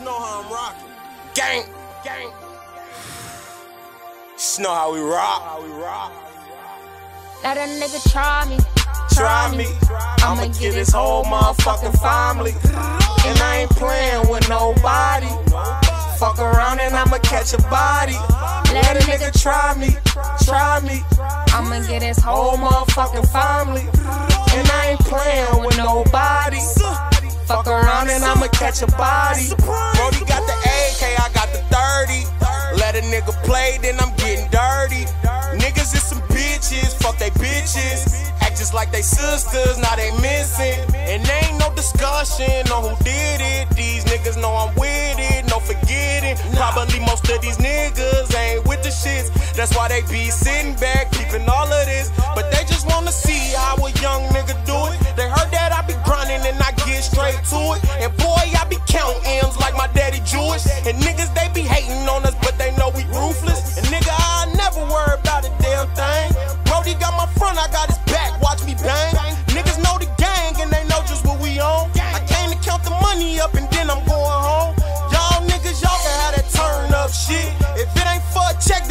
Just know how I'm rocking. Gang, gang. Just know how we rock. How we rock. Let a nigga try me. Try me. I'ma get his whole motherfucking family. And I ain't playing with nobody. Fuck around and I'ma catch a body. Let a nigga try me. Try me. I'ma get his whole motherfucking family. And I ain't playing. And I'ma catch a body. Brody got the AK, I got the 30. Let a nigga play, then I'm getting dirty. Niggas is some bitches, fuck they bitches. Act just like they sisters, now they missing. And there ain't no discussion on who did it. These niggas know I'm with it, no forgetting. Probably most of these niggas ain't with the shits. That's why they be sitting back, peeping all of this. But they just wanna see how a young nigga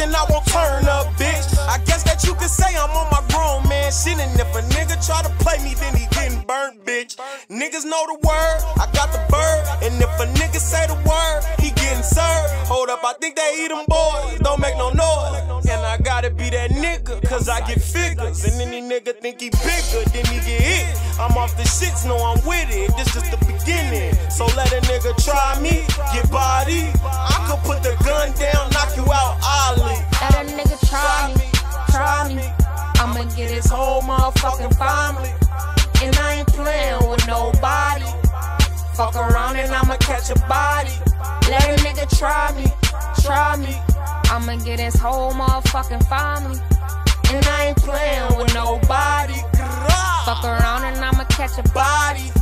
then I won't turn up, bitch. I guess that you could say I'm on my grown man shit. And if a nigga try to play me, then he getting burnt, bitch. Niggas know the word, I got the bird. And if a nigga say the word, he getting served. Hold up, I think they eat them boys, don't make no noise. And I gotta be that nigga, cause I get figures. And any nigga think he bigger, then he get hit. I'm off the shits, know I'm with it. This just the beginning. So let a nigga try me, get body. I'ma whole motherfucking family. And I ain't playing with nobody. Fuck around and I'ma catch a body. Let a nigga try me. Try me. I'ma get this whole motherfucking family. And I ain't playing with nobody. Fuck around and I'ma catch a Body.